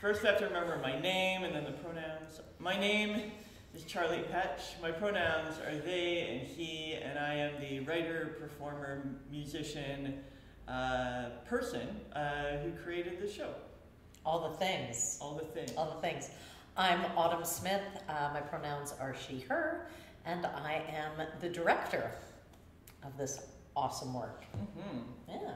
First, I have to remember my name and then the pronouns. My name is Charlie Petch. My pronouns are they and he, and I am the writer, performer, musician, uh, person uh, who created the show. All the things. All the things. All the things. I'm Autumn Smith. Uh, my pronouns are she, her, and I am the director of this awesome work. hmm Yeah.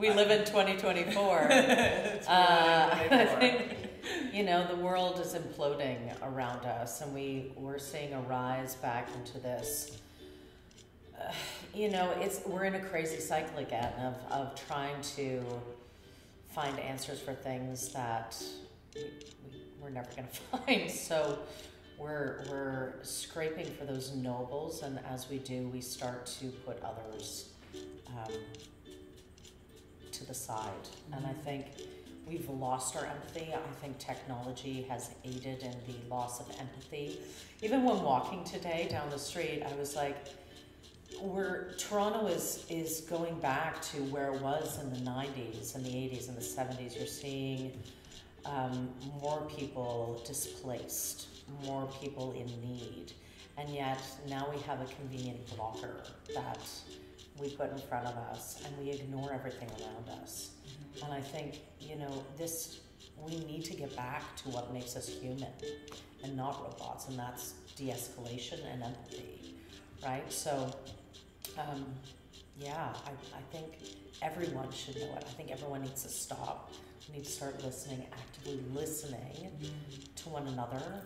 We live in 2024. It's Uh, I think, you know, the world is imploding around us, and we we're seeing a rise back into this. Uh, you know, it's we're in a crazy cycle again of of trying to find answers for things that we, we, we're never going to find. So we're we're scraping for those nobles, and as we do, we start to put others um, to the side. And I think we've lost our empathy. I think technology has aided in the loss of empathy. Even when walking today down the street, I was like, we're Toronto is is going back to where it was in the 90s and the 80s and the 70s. You're seeing um, more people displaced, more people in need, and yet now we have a convenient blocker that we put in front of us, and we ignore everything around us. And I think you know this. We need to get back to what makes us human, and not robots, and that's de-escalation and empathy, right? So um, yeah, I, I think everyone should know it. I think everyone needs to stop. We need to start listening, actively listening to one another,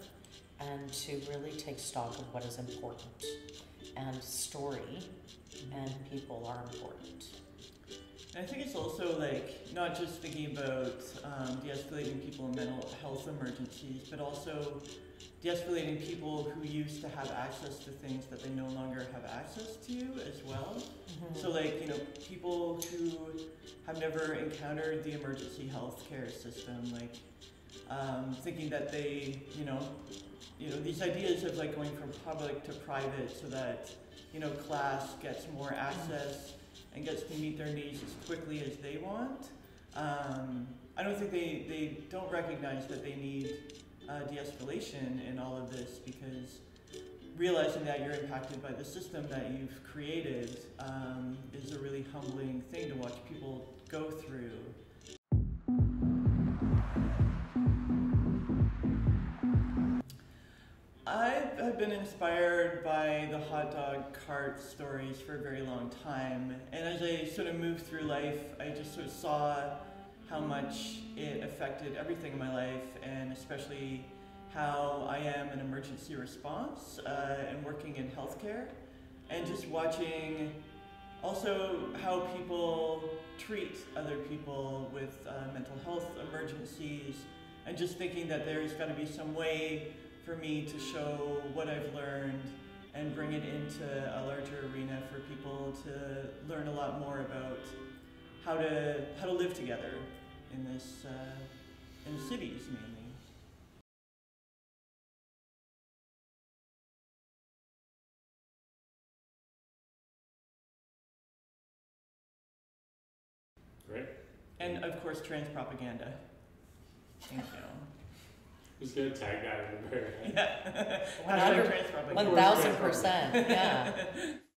and to really take stock of what is important. And story and people are important. And I think it's also like not just thinking about um, de-escalating people in mental health emergencies, but also de-escalating people who used to have access to things that they no longer have access to as well. So like you know people who have never encountered the emergency health care system, like um, thinking that they you know you know these ideas of like going from public to private so that you know class gets more access and gets to meet their needs as quickly as they want. Um, I don't think they, they don't recognize that they need uh, de-escalation in all of this because realizing that you're impacted by the system that you've created um, is a really humbling thing to watch people go through. I've, been inspired by the hot dog cart stories for a very long time, and as I sort of moved through life, I just sort of saw how much it affected everything in my life, and especially how I am an emergency response uh, and working in healthcare, and just watching also how people treat other people with uh, mental health emergencies, and just thinking that there's got to be some way for me to show what I've learned and bring it into a larger arena for people to learn a lot more about how to how to live together in this uh, in cities mainly. Great. And of course, trans propaganda. Thank you. Who's gonna tag that in the very end? Yeah. One hundred- trans. One thousand percent, yeah.